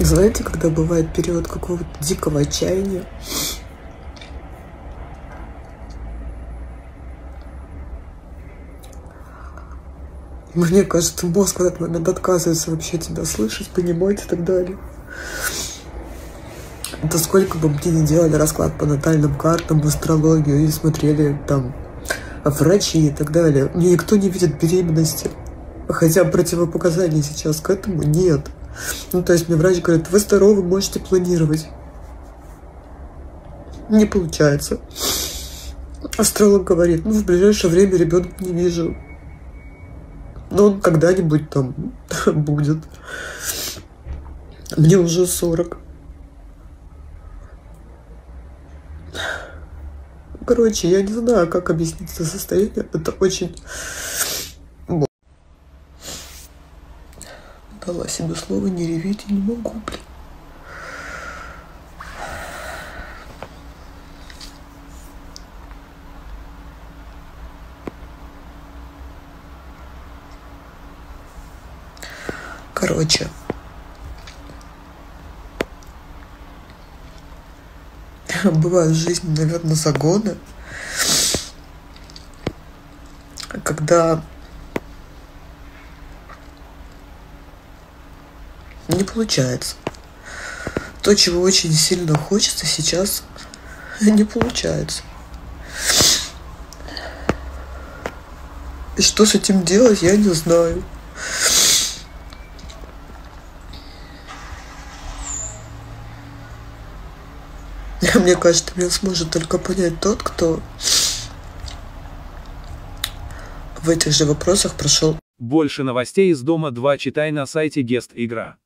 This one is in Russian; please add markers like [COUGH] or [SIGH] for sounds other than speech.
Знаете, когда бывает период какого-то дикого отчаяния, Мне кажется, мозг в этот момент отказывается вообще тебя слышать, понимать и так далее. Это сколько бы мне не делали расклад по натальным картам, астрологию и смотрели там врачи и так далее. Мне никто не видит беременности. Хотя противопоказаний сейчас к этому нет. Ну, то есть мне врач говорит, вы здоровы, можете планировать. Не получается. Астролог говорит, ну, в ближайшее время ребенка не вижу. Но он когда-нибудь там [LAUGHS] будет. Мне уже 40. Короче, я не знаю, как объяснить это состояние. Это очень... Дала себе слово не реветь и не могу, блин. Короче, [LAUGHS] бывают в жизни, наверное, загоны, когда не получается. То, чего очень сильно хочется, сейчас [LAUGHS] не получается. И что с этим делать, я не знаю. [LAUGHS] Мне кажется, меня сможет только понять тот, кто в этих же вопросах прошел. Больше новостей из Дома 2 читай на сайте Гест Игра.